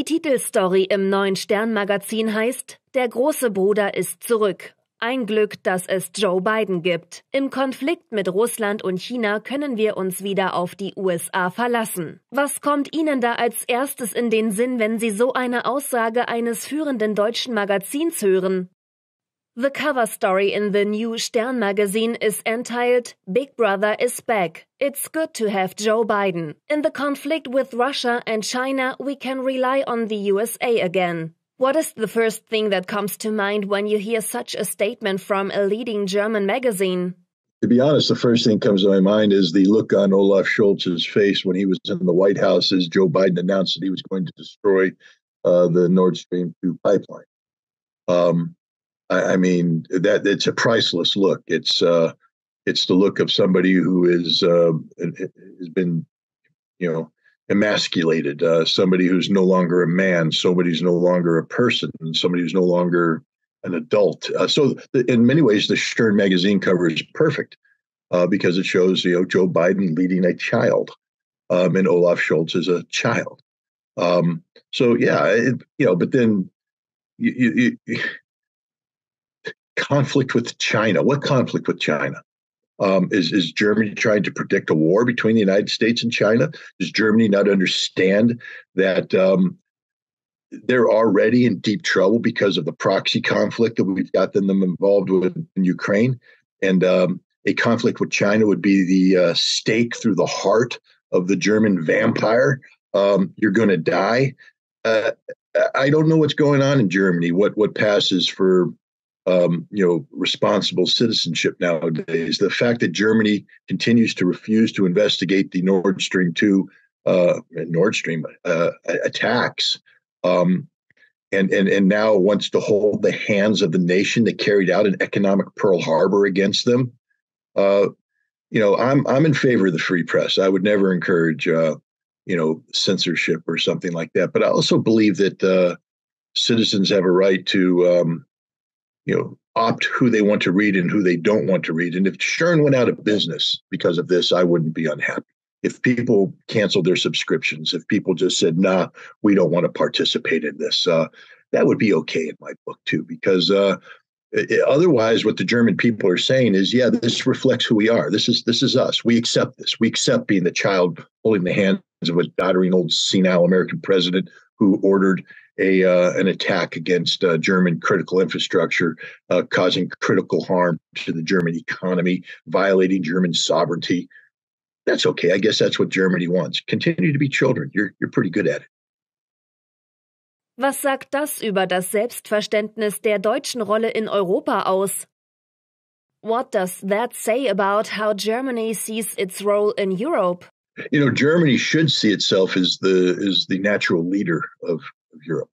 Die Titelstory im neuen Stern-Magazin heißt Der große Bruder ist zurück. Ein Glück, dass es Joe Biden gibt. Im Konflikt mit Russland und China können wir uns wieder auf die USA verlassen. Was kommt Ihnen da als erstes in den Sinn, wenn Sie so eine Aussage eines führenden deutschen Magazins hören? The cover story in the new Stern magazine is entitled Big Brother is Back. It's good to have Joe Biden. In the conflict with Russia and China, we can rely on the USA again. What is the first thing that comes to mind when you hear such a statement from a leading German magazine? To be honest, the first thing comes to my mind is the look on Olaf Scholz's face when he was in the White House as Joe Biden announced that he was going to destroy uh, the Nord Stream 2 pipeline. Um, I, I mean that it's a priceless look. It's uh, it's the look of somebody who is uh, has been, you know, emasculated. Uh, somebody who's no longer a man. Somebody who's no longer a person. Somebody who's no longer an adult. Uh, so, the, in many ways, the Stern magazine cover is perfect uh, because it shows you know Joe Biden leading a child, um, and Olaf Scholz is a child. Um, so yeah, it, you know, but then you, you, you conflict with China. What conflict with China? Um, is, is Germany trying to predict a war between the United States and China? Does Germany not understand that um, they're already in deep trouble because of the proxy conflict that we've got them involved with in Ukraine? And um, a conflict with China would be the uh, stake through the heart of the German vampire. Um, you're going to die. Uh, I don't know what's going on in Germany. What what passes for um, you know, responsible citizenship nowadays. The fact that Germany continues to refuse to investigate the Nord Stream two uh, Nord Stream uh, attacks, um, and and and now wants to hold the hands of the nation that carried out an economic Pearl Harbor against them. Uh, you know, I'm I'm in favor of the free press. I would never encourage uh, you know censorship or something like that. But I also believe that uh, citizens have a right to um, you know, opt who they want to read and who they don't want to read. And if Stern went out of business because of this, I wouldn't be unhappy. If people canceled their subscriptions, if people just said, nah, we don't want to participate in this, uh, that would be okay in my book too, because uh, otherwise what the German people are saying is, yeah, this reflects who we are. This is this is us. We accept this. We accept being the child holding the hands of a doddering old senile American president who ordered a uh, an attack against uh, German critical infrastructure, uh, causing critical harm to the German economy, violating German sovereignty. That's okay. I guess that's what Germany wants. Continue to be children. You're you're pretty good at it. Was sagt das über das Selbstverständnis der deutschen Rolle in Europa aus? What does that say about how Germany sees its role in Europe? You know, Germany should see itself as the as the natural leader of of Europe.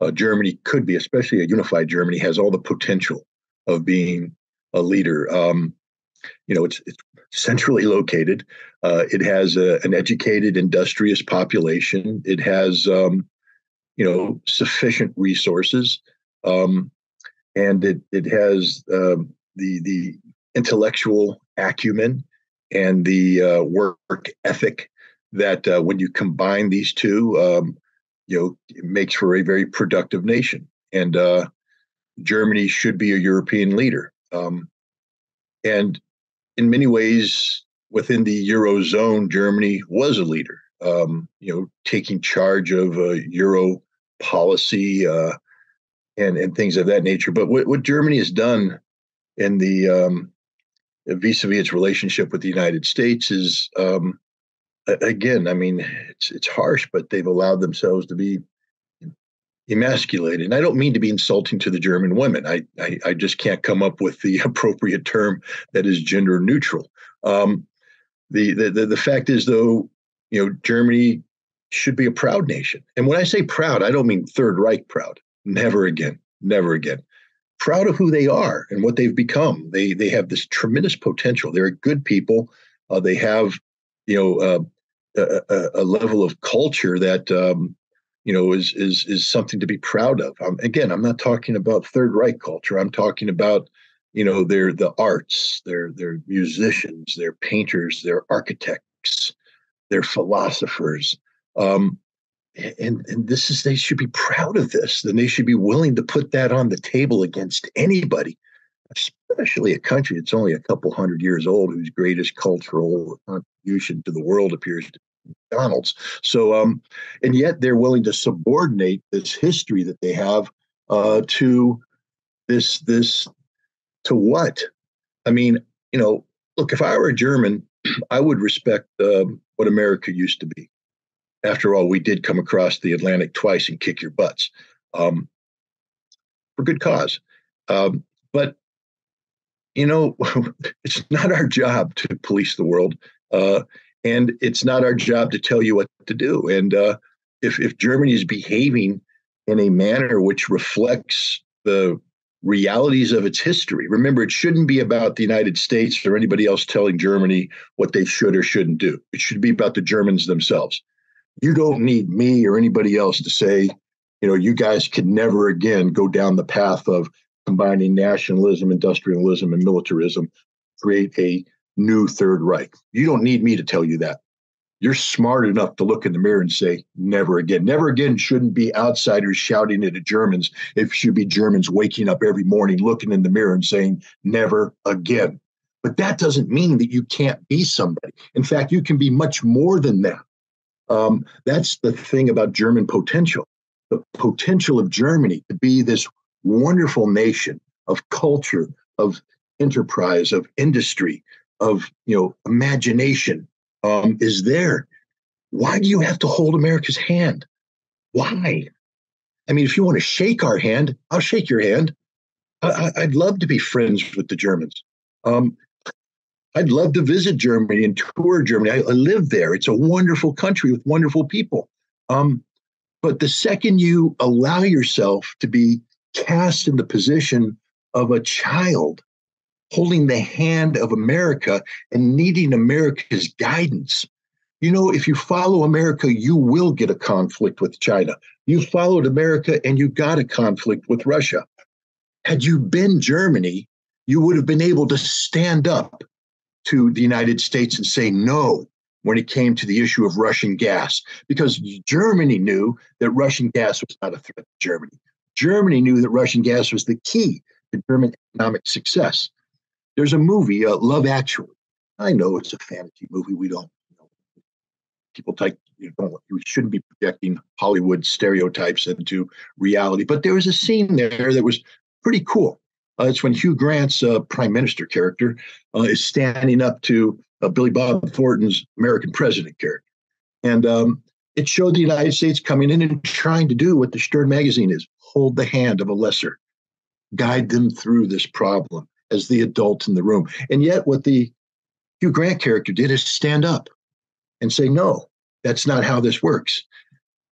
Uh, Germany could be, especially a unified Germany, has all the potential of being a leader. Um, you know, it's, it's centrally located. Uh, it has a, an educated, industrious population. It has, um, you know, sufficient resources, um, and it it has uh, the the intellectual acumen and the uh, work ethic that uh, when you combine these two, um, you know makes for a very productive nation. And uh, germany should be a european leader. Um, and in many ways within the eurozone germany was a leader. Um, you know taking charge of uh, euro policy uh, and and things of that nature. But what, what germany has done in the um, vis-a-vis its relationship with the united states is um, again, I mean, it's it's harsh, but they've allowed themselves to be emasculated. And I don't mean to be insulting to the German women. I I, I just can't come up with the appropriate term that is gender neutral. Um, the, the the the fact is, though, you know, Germany should be a proud nation. And when I say proud, I don't mean Third Reich proud. Never again. Never again. Proud of who they are and what they've become. They they have this tremendous potential. They're good people. Uh, they have you know uh, a, a, level of culture that um, you know is is is something to be proud of. Um, again, I'm not talking about Third Reich culture. I'm talking about you know they're the arts, they're they're musicians, they're painters, they're architects, they're philosophers. Um, and and this is they should be proud of this. Then they should be willing to put that on the table against anybody, especially a country that's only a couple hundred years old, whose greatest cultural contribution to the world appears to be McDonald's. So, um, and yet they're willing to subordinate this history that they have uh, to this this to what? I mean, you know, look, if I were a German, I would respect um, what America used to be. After all, we did come across the Atlantic twice and kick your butts um, for good cause. Um, but you know, it's not our job to police the world, uh, and it's not our job to tell you what to do. And uh, if if Germany is behaving in a manner which reflects the realities of its history. Remember, it shouldn't be about the United States or anybody else telling Germany what they should or shouldn't do. It should be about the Germans themselves. You don't need me or anybody else to say, you know, you guys can never again go down the path of combining nationalism, industrialism, and militarism, create a new Third Reich. You don't need me to tell you that you're smart enough to look in the mirror and say, never again. Never again shouldn't be outsiders shouting at Germans. It should be Germans waking up every morning, looking in the mirror and saying, never again. But that doesn't mean that you can't be somebody. In fact, you can be much more than that. Um, that's the thing about German potential. The potential of Germany to be this wonderful nation of culture, of enterprise, of industry, of you know imagination, um, is there. Why do you have to hold America's hand? Why? I mean, if you want to shake our hand, I'll shake your hand. I, would love to be friends with the Germans. Um, I'd love to visit Germany and tour Germany. I, I, live there. It's a wonderful country with wonderful people. Um, but the second you allow yourself to be cast in the position of a child holding the hand of America and needing America's guidance. You know, if you follow America, you will get a conflict with China. You followed America and you got a conflict with Russia. Had you been Germany, you would have been able to stand up to the United States and say no when it came to the issue of Russian gas, because Germany knew that Russian gas was not a threat to Germany. Germany knew that Russian gas was the key to German economic success. There's a movie, uh, Love Actually. I know it's a fantasy movie. We don't, you know, people take, you know, we shouldn't be projecting Hollywood stereotypes into reality. But there was a scene there that was pretty cool. Uh, it's when Hugh Grant's uh, prime minister character uh, is standing up to Billy Bob Thornton's American president character. And um, it showed the United States coming in and trying to do what the Stern magazine is hold the hand of a lesser, guide them through this problem as the adult in the room. And yet, what the Hugh Grant character did is stand up and say, no, that's not how this works.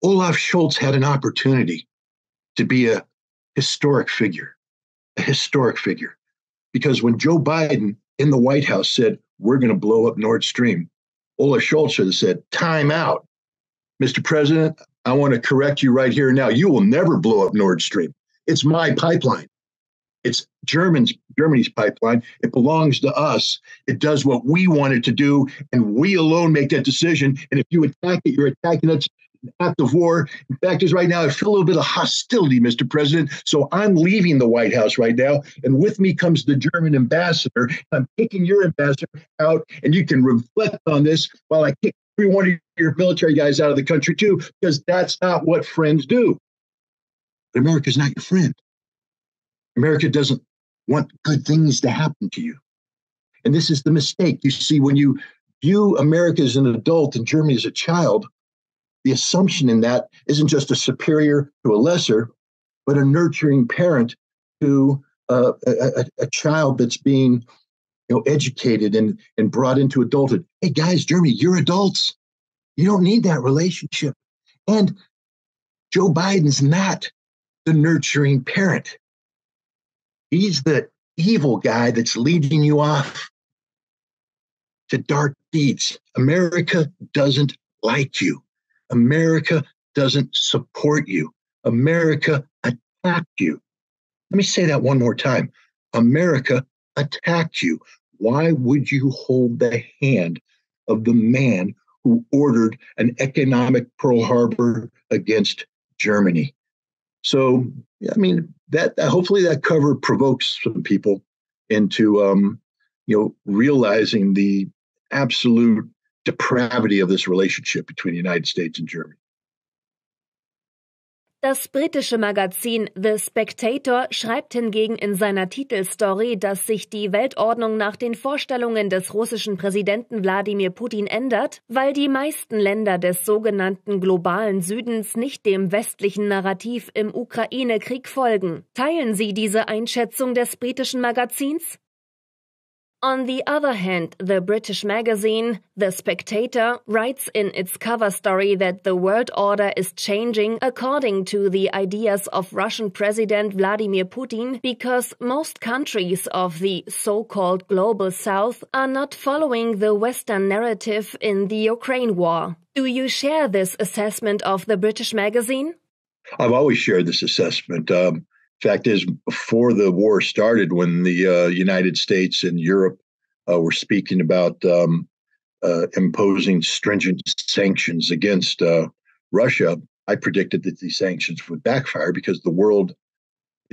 Olaf Scholz had an opportunity to be a historic figure, a historic figure. Because when Joe Biden in the White House said, we're going to blow up Nord Stream, Olaf Scholz said, time out. Mr. President, I want to correct you right here now. You will never blow up Nord Stream. It's my pipeline. It's Germans, Germany's pipeline. It belongs to us. It does what we want it to do, and we alone make that decision. And if you attack it, you're attacking us act of war. In fact, is right now I feel a little bit of hostility, Mr. President. So I'm leaving the White House right now, and with me comes the German ambassador. I'm kicking your ambassador out, and you can reflect on this while I kick every one of your military guys out of the country too, because that's not what friends do. But America's not your friend. America doesn't want good things to happen to you. And this is the mistake. You see, when you view America as an adult and Germany as a child, the assumption in that isn't just a superior to a lesser, but a nurturing parent to uh, a, a, child that's being you know, educated and, and brought into adulthood. Hey, guys, Germany, you're adults. You don't need that relationship. And Joe Biden's not the nurturing parent. He's the evil guy that's leading you off to dark deeds. America doesn't like you. America doesn't support you. America attacked you. Let me say that one more time. America attacked you. Why would you hold the hand of the man who ordered an economic Pearl Harbor against Germany. So, I mean, that hopefully that cover provokes some people into, um, you know, realizing the absolute depravity of this relationship between the United States and Germany. Das britische Magazin The Spectator schreibt hingegen in seiner Titelstory, dass sich die Weltordnung nach den Vorstellungen des russischen Präsidenten Wladimir Putin ändert, weil die meisten Länder des sogenannten globalen Südens nicht dem westlichen Narrativ im Ukraine-Krieg folgen. Teilen Sie diese Einschätzung des britischen Magazins? On the other hand, the British magazine, The Spectator, writes in its cover story that the world order is changing according to the ideas of Russian President Vladimir Putin because most countries of the so-called global south are not following the Western narrative in the Ukraine war. Do you share this assessment of the British magazine? I've always shared this assessment. Um, fact is, before the war started, when the uh, United States and Europe uh, were speaking about um, uh, imposing stringent sanctions against uh, Russia, I predicted that these sanctions would backfire because the world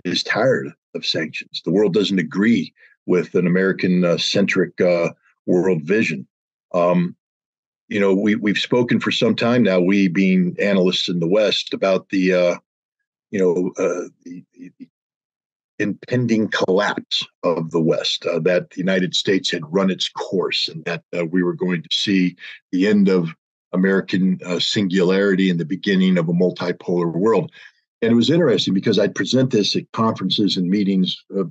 is tired of sanctions. The world doesn't agree with an American uh, centric uh, world vision. Um, you know, we we've spoken for some time now. We, being analysts in the West, about the you know, uh, the, the, impending collapse of the West, uh, that the United States had run its course, and that uh, we were going to see the end of American uh, singularity and the beginning of a multipolar world. And it was interesting because I'd present this at conferences and meetings uh,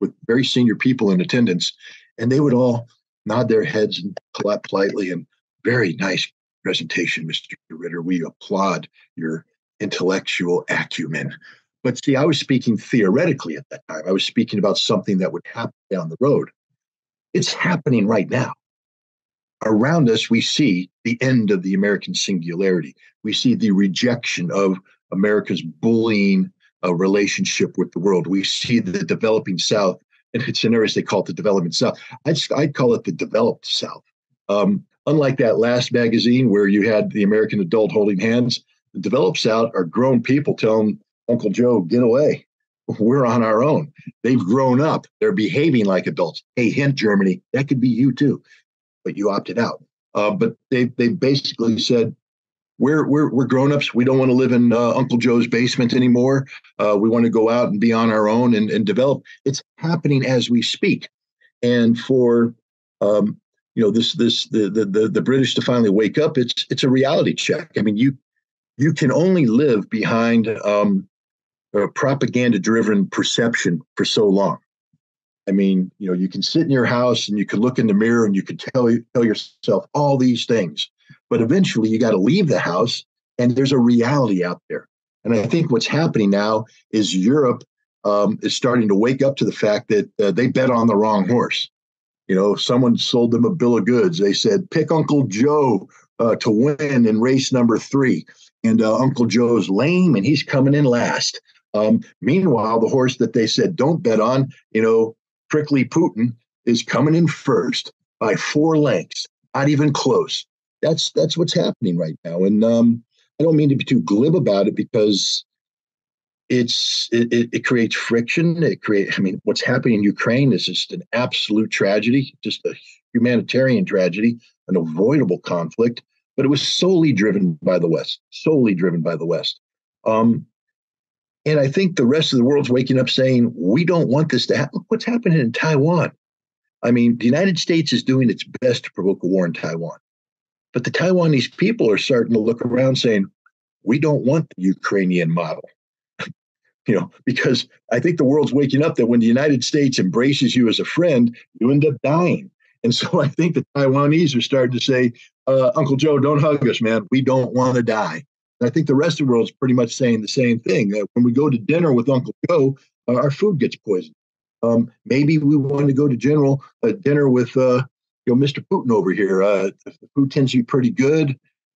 with very senior people in attendance, and they would all nod their heads and clap politely and very nice presentation, Mr. Ritter. We applaud your intellectual acumen. But see, I was speaking theoretically at that time. I was speaking about something that would happen down the road. It's happening right now. Around us, we see the end of the American singularity. We see the rejection of America's bullying uh, relationship with the world. We see the developing South, and it's interesting they call it the development South. I'd, I'd call it the developed South. Um, unlike that last magazine where you had the American adult holding hands, the out are grown people telling Uncle Joe, get away. We're on our own. They've grown up. They're behaving like adults. Hey, hint, Germany, that could be you too, but you opted out. Uh, but they they basically said, we're we're we're grown ups. We don't want to live in uh, Uncle Joe's basement anymore. Uh, we want to go out and be on our own and, and develop. It's happening as we speak, and for um, you know this this the, the the the British to finally wake up. It's it's a reality check. I mean, you you can only live behind um, a propaganda driven perception for so long. I mean, you know, you can sit in your house and you can look in the mirror and you can tell tell yourself all these things, but eventually you got to leave the house and there's a reality out there. And I think what's happening now is Europe um, is starting to wake up to the fact that uh, they bet on the wrong horse. You know, someone sold them a bill of goods. They said, pick Uncle Joe uh, to win in race number three. And uh, Uncle Joe's lame and he's coming in last. Um, meanwhile, the horse that they said don't bet on, you know, Prickly Putin is coming in first by four lengths, not even close. That's that's what's happening right now, and um, I don't mean to be too glib about it because it's it, it, it creates friction. It creates. I mean, what's happening in Ukraine is just an absolute tragedy, just a humanitarian tragedy, an avoidable conflict. But it was solely driven by the West, solely driven by the West. Um, and I think the rest of the world's waking up saying, we don't want this to happen. What's happening in Taiwan? I mean, the United States is doing its best to provoke a war in Taiwan. But the Taiwanese people are starting to look around saying, we don't want the Ukrainian model. you know, because I think the world's waking up that when the United States embraces you as a friend, you end up dying. And so I think the Taiwanese are starting to say, uh, Uncle Joe, don't hug us, man. We don't want to die. And I think the rest of the world is pretty much saying the same thing. That when we go to dinner with Uncle Joe, uh, our food gets poisoned. Um, maybe we want to go to general uh, dinner with uh, you know Mr. Putin over here. Uh, the food tends to be pretty good.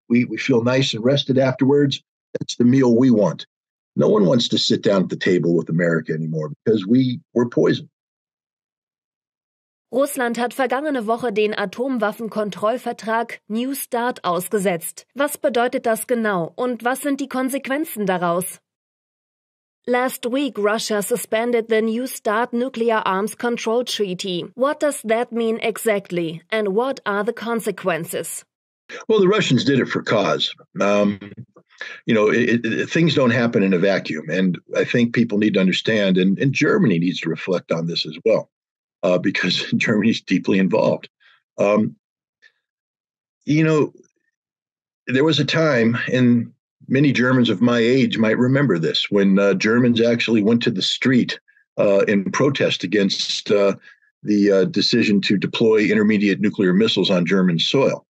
We we feel nice and rested afterwards. That's the meal we want. No one wants to sit down at the table with America anymore because we we're poisoned. Russland hat vergangene Woche den Atomwaffenkontrollvertrag New Start ausgesetzt. Was bedeutet das genau und was sind die Konsequenzen daraus? Last week, Russia suspended the New START nuclear arms control treaty. What does that mean exactly, and what are the consequences? Well, the Russians did it for cause. Um, you know, it, it, things don't happen in a vacuum, and I think people need to understand, and, and Germany needs to reflect on this as well uh, because Germany's deeply involved. Um, you know, there was a time, and many Germans of my age might remember this, when uh, Germans actually went to the street uh, in protest against uh, the uh, decision to deploy intermediate nuclear missiles on German soil.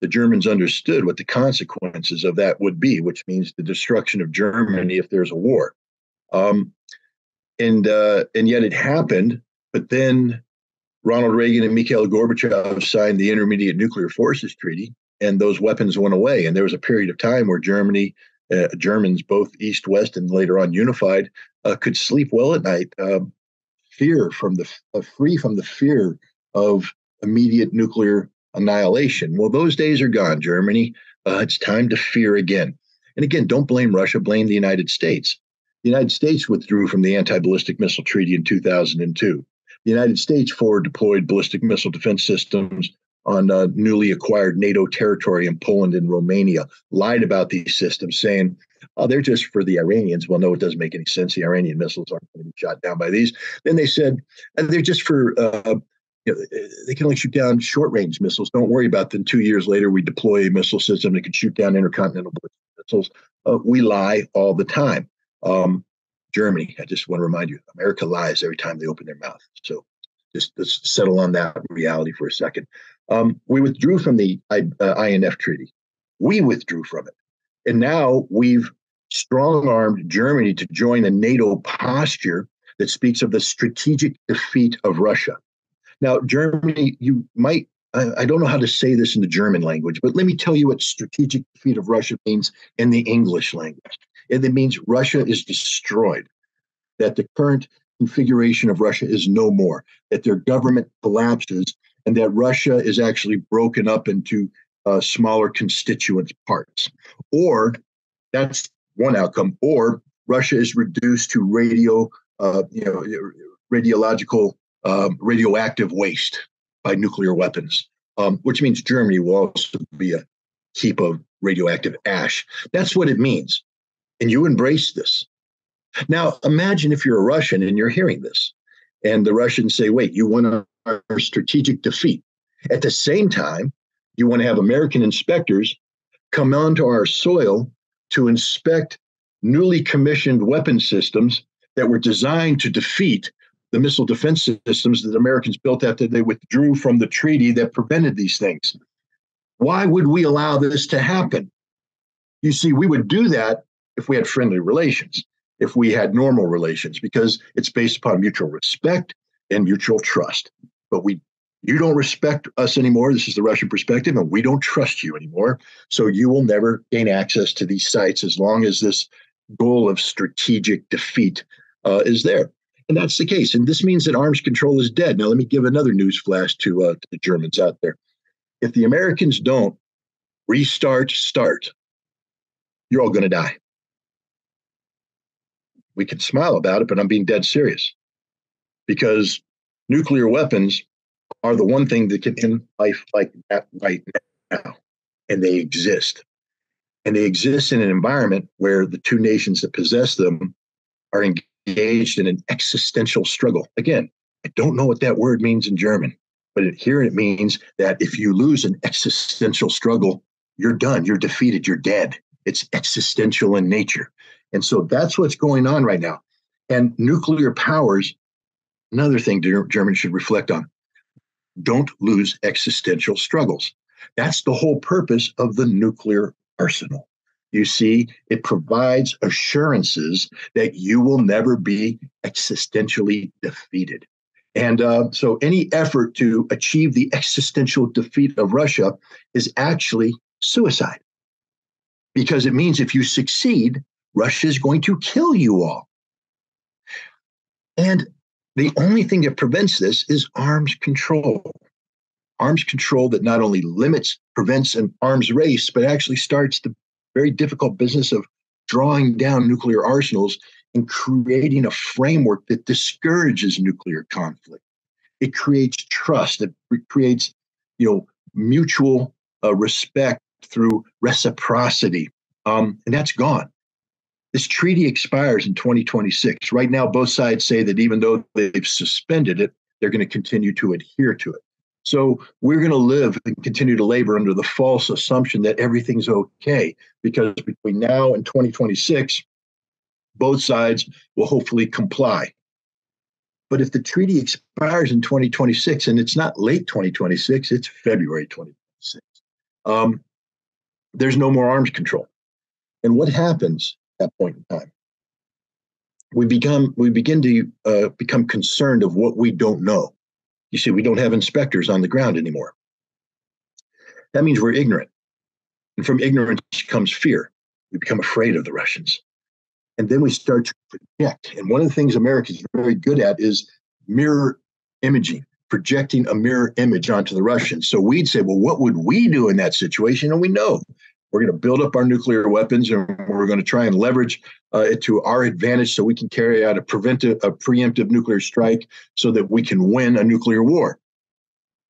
The Germans understood what the consequences of that would be, which means the destruction of Germany if there's a war. Um, and uh, and yet it happened but then Ronald Reagan and Mikhail Gorbachev signed the Intermediate Nuclear Forces Treaty, and those weapons went away. And there was a period of time where Germany, uh, Germans, both East, West, and later on unified, uh, could sleep well at night, uh, fear from the uh, free from the fear of immediate nuclear annihilation. Well, those days are gone, Germany. Uh, it's time to fear again. And again, don't blame Russia, blame the United States. The United States withdrew from the Anti Ballistic Missile Treaty in 2002 the United States forward deployed ballistic missile defense systems on uh, newly acquired NATO territory in Poland and Romania, lied about these systems, saying, oh, they're just for the Iranians. Well, no, it doesn't make any sense. The Iranian missiles aren't going to be shot down by these. Then they said, they're just for, uh, you know, they can only shoot down short range missiles. Don't worry about them. Two years later, we deploy a missile system that can shoot down intercontinental missiles. Uh, we lie all the time. Um, Germany. I just want to remind you, America lies every time they open their mouth. So just let's settle on that reality for a second. Um, we withdrew from the I, uh, INF treaty. We withdrew from it. And now we've strong armed Germany to join a NATO posture that speaks of the strategic defeat of Russia. Now, Germany, you might, I, I don't know how to say this in the German language, but let me tell you what strategic defeat of Russia means in the English language. And it means Russia is destroyed, that the current configuration of Russia is no more, that their government collapses, and that Russia is actually broken up into uh, smaller constituent parts. Or that's one outcome, or Russia is reduced to radio, uh, you know, radiological, um, radioactive waste by nuclear weapons, um, which means Germany will also be a heap of radioactive ash. That's what it means and you embrace this. Now, imagine if you're a Russian and you're hearing this, and the Russians say, wait, you want our strategic defeat. At the same time, you want to have American inspectors come onto our soil to inspect newly commissioned weapon systems that were designed to defeat the missile defense systems that Americans built after they withdrew from the treaty that prevented these things. Why would we allow this to happen? You see, we would do that if we had friendly relations, if we had normal relations, because it's based upon mutual respect and mutual trust. But we you don't respect us anymore. This is the Russian perspective, and we don't trust you anymore. So you will never gain access to these sites as long as this goal of strategic defeat uh, is there. And that's the case. And this means that arms control is dead. Now, let me give another news flash to, uh, to the Germans out there. If the Americans don't restart, start, you're all going to die we can smile about it, but I'm being dead serious because nuclear weapons are the one thing that can end life like that right now. And they exist. And they exist in an environment where the two nations that possess them are engaged in an existential struggle. Again, I don't know what that word means in German, but here it means that if you lose an existential struggle, you're done, you're defeated, you're dead. It's existential in nature. And so that's what's going on right now. And nuclear powers, another thing Germany should reflect on don't lose existential struggles. That's the whole purpose of the nuclear arsenal. You see, it provides assurances that you will never be existentially defeated. And uh, so, any effort to achieve the existential defeat of Russia is actually suicide because it means if you succeed, Russia is going to kill you all. And the only thing that prevents this is arms control. Arms control that not only limits, prevents an arms race, but actually starts the very difficult business of drawing down nuclear arsenals and creating a framework that discourages nuclear conflict. It creates trust. It creates, you know, mutual uh, respect through reciprocity, um, and that's gone. This treaty expires in 2026. Right now, both sides say that even though they've suspended it, they're going to continue to adhere to it. So we're going to live and continue to labor under the false assumption that everything's okay because between now and 2026, both sides will hopefully comply. But if the treaty expires in 2026, and it's not late 2026, it's February 2026, um, there's no more arms control. And what happens that point in time? We become we begin to uh, become concerned of what we don't know. You see, we don't have inspectors on the ground anymore. That means we're ignorant. And from ignorance comes fear. We become afraid of the Russians. And then we start to project. And one of the things America is very good at is mirror imaging, projecting a mirror image onto the Russians. So we'd say, well, what would we do in that situation? And we know we're going to build up our nuclear weapons and we're going to try and leverage uh, it to our advantage so we can carry out a preventive, a preemptive nuclear strike so that we can win a nuclear war.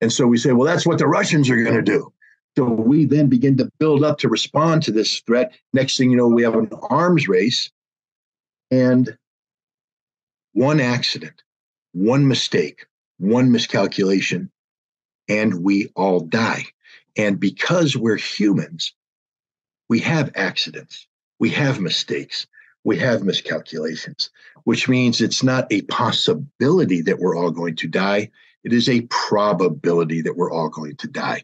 And so we say, well, that's what the Russians are going to do. So we then begin to build up to respond to this threat. Next thing you know, we have an arms race and one accident, one mistake, one miscalculation, and we all die. And because we're humans, we have accidents, we have mistakes, we have miscalculations, which means it's not a possibility that we're all going to die. It is a probability that we're all going to die.